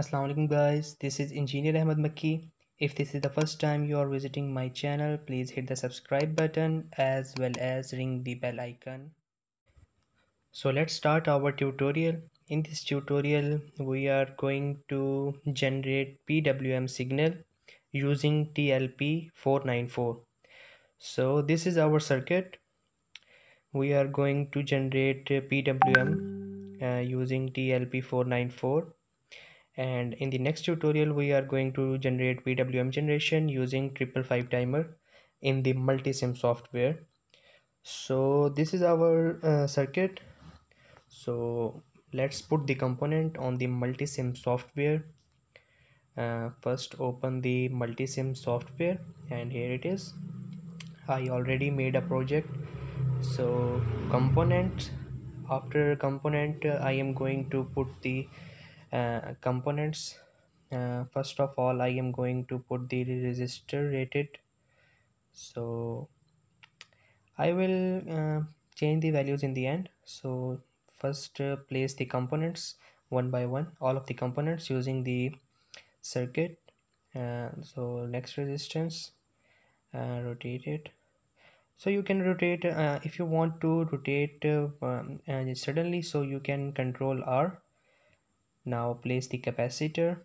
Assalamu alaikum guys, this is Engineer Ahmad Makki. If this is the first time you are visiting my channel, please hit the subscribe button as well as ring the bell icon. So let's start our tutorial. In this tutorial, we are going to generate PWM signal using TLP494. So this is our circuit. We are going to generate PWM uh, using TLP494 and in the next tutorial we are going to generate PWM generation using triple five timer in the multisim software. So this is our uh, circuit. So let's put the component on the multisim software. Uh, first open the multisim software and here it is. I already made a project. So component after component uh, I am going to put the uh, components. Uh, first of all I am going to put the resistor rated. So I will uh, change the values in the end. So first uh, place the components one by one all of the components using the circuit. Uh, so next resistance uh, rotate it so you can rotate uh, if you want to rotate uh, um, suddenly so you can control R now place the capacitor.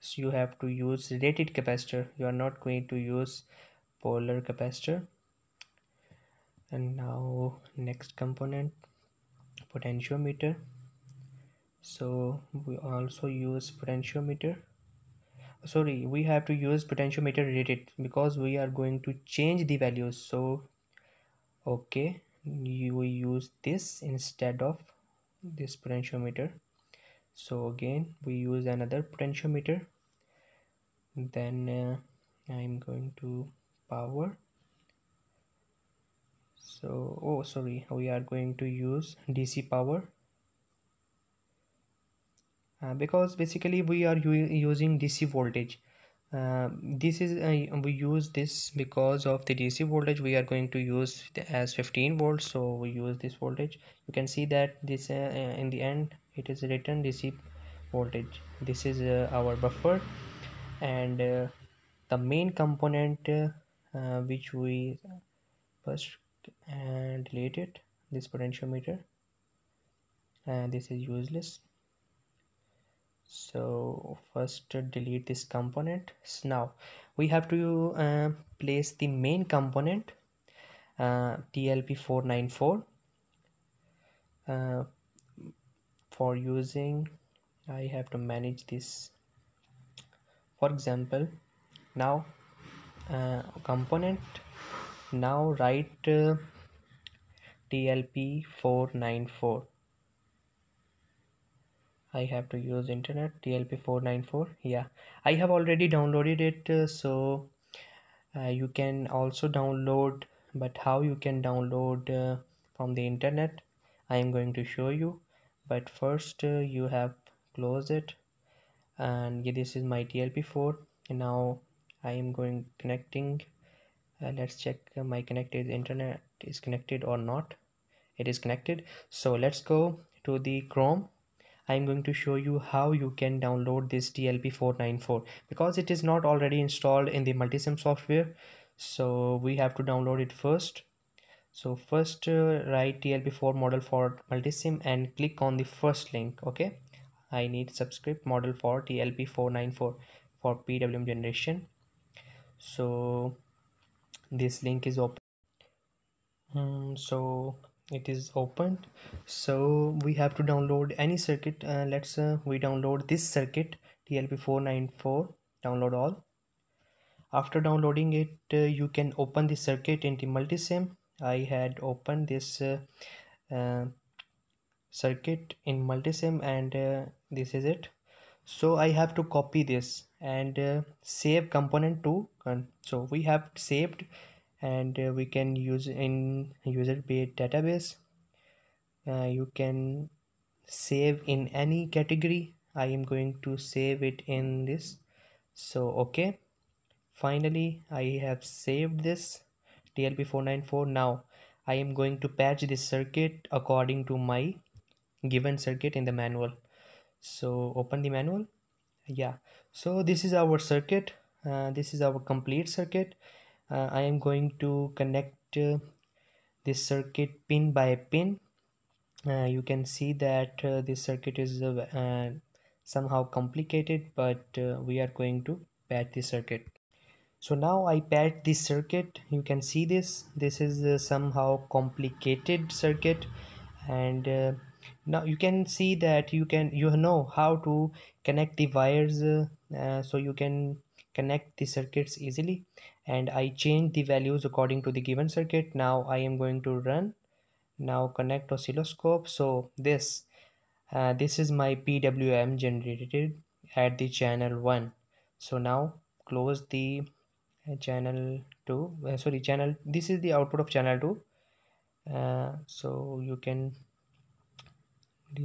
So you have to use rated capacitor. You are not going to use polar capacitor. And now next component potentiometer. So we also use potentiometer. Sorry we have to use potentiometer rated because we are going to change the values. So okay you use this instead of this potentiometer so again we use another potentiometer. Then uh, I'm going to power. So oh sorry we are going to use DC power. Uh, because basically we are using DC voltage. Uh, this is uh, we use this because of the DC voltage. We are going to use as 15 volts so we use this voltage. You can see that this uh, uh in the end it is written DC voltage. This is uh, our buffer and uh, the main component which we first and delete it this potentiometer. And this is useless. So first delete this component. Now we have to uh, place the main component uh, TLP494 uh, for using I have to manage this. For example now uh, component now write uh, TLP494 I have to use internet TLP494 yeah. I have already downloaded it uh, so uh, you can also download but how you can download uh, from the internet I am going to show you but first uh, you have close it. And yeah, this is my TLP4 and now I am going connecting. Uh, let's check uh, my connected internet is connected or not. It is connected. So let's go to the Chrome. I'm going to show you how you can download this TLP494 because it is not already installed in the multisim software. So we have to download it first so first uh, write TLP4 model for multisim and click on the first link okay? I need subscript model for TLP494 for PWM generation. So this link is open um, so it is opened. So we have to download any circuit. Uh, let's uh, we download this circuit TLP494 download all. After downloading it uh, you can open the circuit into multisim I had opened this uh, uh, circuit in multisim and uh, this is it. So I have to copy this and save component to so we have saved and uh, we can use in user based database. Uh, you can save in any category. I am going to save it in this. So okay. Finally I have saved this TLP494 now I am going to patch this circuit according to my given circuit in the manual. So open the manual. Yeah. So this is our circuit. Uh, this is our complete circuit. Uh, I am going to connect uh, this circuit pin by pin. Uh, you can see that uh, this circuit is uh, somehow complicated but we are going to patch the circuit so now I patch this circuit. You can see this. This is uh, somehow complicated circuit. And now you can see that you can you know how to connect the wires so you can connect the circuits easily. And I change the values according to the given circuit. Now I am going to run. Now connect oscilloscope. So this uh, this is my PWM generated at the channel 1 so now close the uh, channel 2 uh, sorry channel this is the output of channel 2 uh, so you can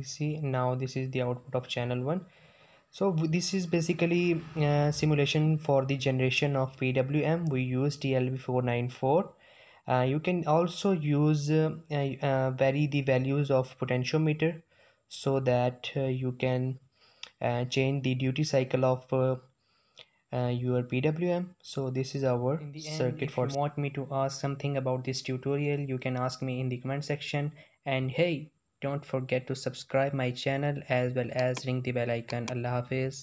see now this is the output of channel 1 so this is basically uh, simulation for the generation of PWM we use TLP494 uh, you can also use uh, uh, vary the values of potentiometer so that you can change the duty cycle of uh, your PWM so this is our circuit end, if for you want me to ask something about this tutorial you can ask me in the comment section. And hey don't forget to subscribe my channel as well as ring the bell icon. Allah hafiz